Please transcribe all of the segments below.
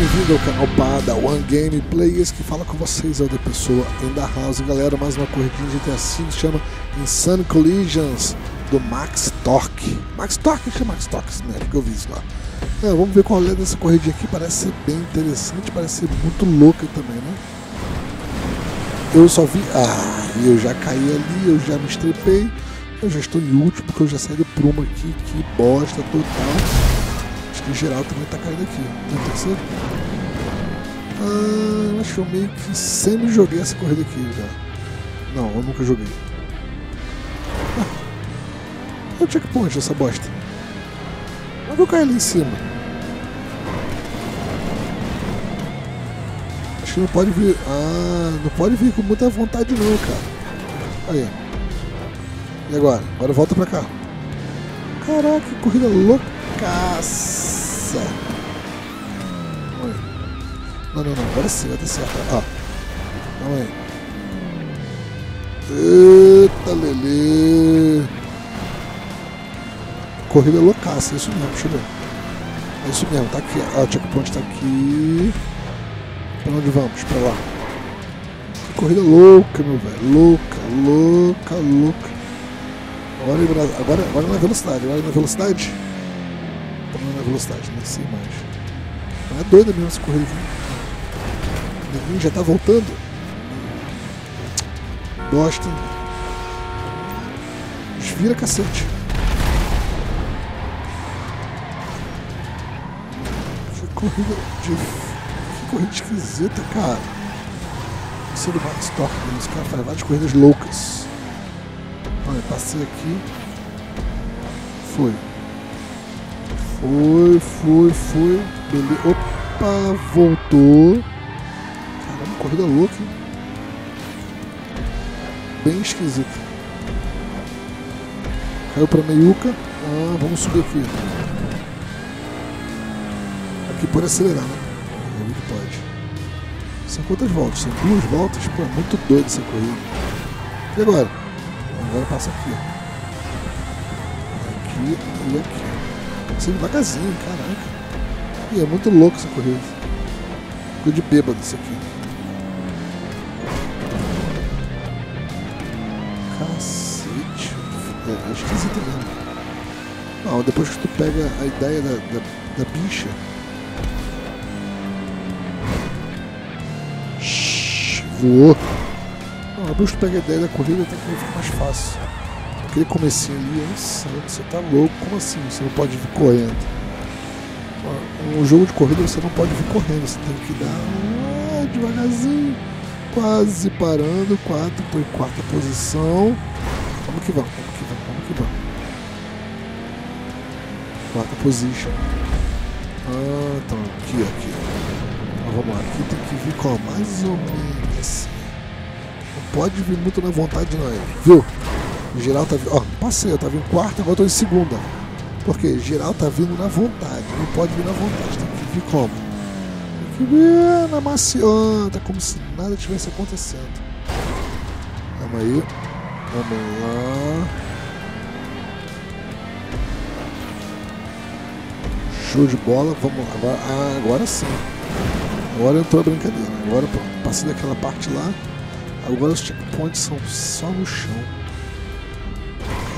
bem-vindo ao canal Pada One Gameplay. Esse que fala com vocês é o da pessoa em da House. Galera, mais uma corridinha de GTA V chama Insane Collisions do Max Torque. Max Torque, chama Max Torque, né? Porque eu vi isso lá. É, vamos ver qual é dessa corridinha aqui. Parece ser bem interessante, parece ser muito louca também, né? Eu só vi. Ah, eu já caí ali, eu já me estrepei. Eu já estou em último porque eu já saí do prumo aqui. Que bosta total. Acho que geral também tá caindo aqui. No terceiro? Ah, acho que eu meio que sempre joguei essa corrida aqui já. Não, eu nunca joguei. Ah, é o checkpoint essa bosta. Mas eu caí ali em cima. Acho que não pode vir. Ah, não pode vir com muita vontade não, cara. Aí. E agora? Agora volta pra cá. Caraca, que corrida loucaça. Não, não, não. Agora sim, vai dar certo. Ó. Calma aí. Eita, Lelê. Corrida loucaça, é isso mesmo, deixa eu ver. É isso mesmo, tá aqui. Ó, o checkpoint tá aqui. Pra onde vamos? Pra lá. Que corrida louca, meu velho. Louca, louca, louca. Agora, agora, agora na velocidade. Agora na velocidade. Não na velocidade, nem sei mais. Mas é doida mesmo essa corrida aqui. Ninguém já tá voltando. Boston. Desvira cacete. Que corrida de. Que corrida esquisita, cara. Isso é do Max Torque, esse cara faz várias corridas loucas. Olha, passei aqui. Foi. Foi, foi, foi. Beleza. Opa, voltou corrida louca. Bem esquisita. Caiu pra meiuca. Ah, vamos subir aqui. Aqui pode acelerar, né? É pode. São quantas voltas? São duas voltas? Pô, é muito doido essa corrida. E agora? Agora passa aqui. Aqui e aqui. Passa devagarzinho, caraca. E é muito louco essa corrida. Ficou de bêbado isso aqui. Cacete. É, que esquisito mesmo. Não, depois que tu pega a ideia da, da, da bicha. Shhh, voou. Não, depois que tu pega a ideia da corrida, até que fica mais fácil. Aquele comecinho ali é insano, você tá louco, como assim? Você não pode vir correndo. Um jogo de corrida você não pode vir correndo, você tem que dar devagarzinho quase parando, quatro, em quarta posição. Vamos que vamos, vamos que vamos, vamos que vamos. Quarta position. Ah, então aqui, aqui. Então, vamos lá, aqui tem que vir com mais ou menos assim. Não pode vir muito na vontade não, viu? Geral tá vindo. Ó, passei, eu tava em quarta, agora tô em segunda. Porque geral tá vindo na vontade, não pode vir na vontade, tem que vir como? na maciota, como se nada tivesse acontecendo. Vamos aí. Vamos lá. Show de bola. Vamos lá. Agora, ah, agora sim. Agora entrou a brincadeira. Agora passei daquela parte lá. Agora os checkpoints são só no chão.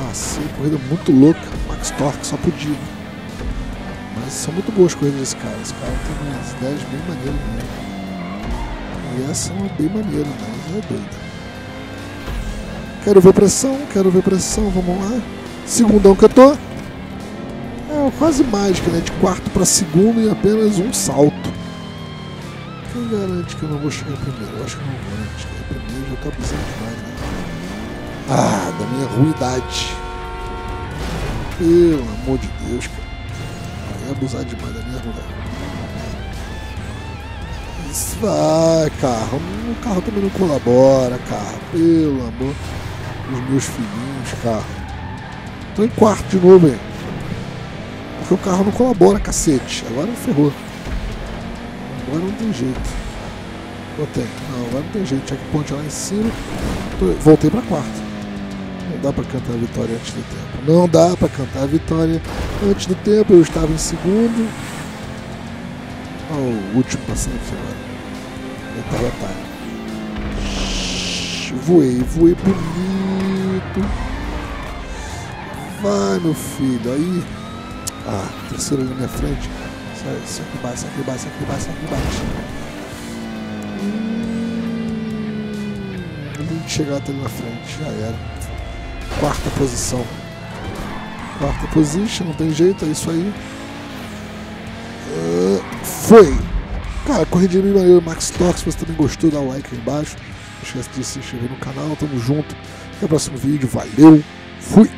Ah, sim, corrida muito louca. Max Torque só podia. Mas são muito boas coisas desse cara. Esse cara tem umas ideias bem maneiras mesmo. E essa é uma bem maneira, mas é doida. Quero ver pressão, quero ver pressão, vamos lá. Segundão que eu tô. É quase mágica, né? De quarto para segundo e apenas um salto. Quem garante que eu não vou chegar primeiro? Eu acho que não vou, né? Chegar primeiro já tá abusando demais, né? Ah, da minha ruidade. Pelo amor de Deus, cara abusar demais da minha mulher. Isso vai, carro. O carro também não colabora, carro. Pelo amor dos meus filhinhos, carro. Tô em quarto de novo, hein? Porque o carro não colabora, cacete. Agora ferrou. Agora não tem jeito. Botei. Não, agora não tem jeito. Checkpoint lá em cima. Voltei pra quarto. Dá pra cantar a vitória antes do tempo. Não dá pra cantar a vitória antes do tempo. Eu estava em segundo. Olha o último passando agora. Eita, batalha. Voei, voei bonito. Vai, meu filho. Aí. Ah, terceiro na minha frente. Sai, sai aqui embaixo, sai aqui embaixo, sai aqui embaixo, sai aqui embaixo. Hum, não chegar até na frente, já era. Quarta posição. Quarta position, não tem jeito, é isso aí. Uh, foi! Cara, corridinha bem maneira, Max Talks, se você também gostou, dá o like aí embaixo. Não esquece de se inscrever no canal, tamo junto. Até o próximo vídeo, valeu, fui!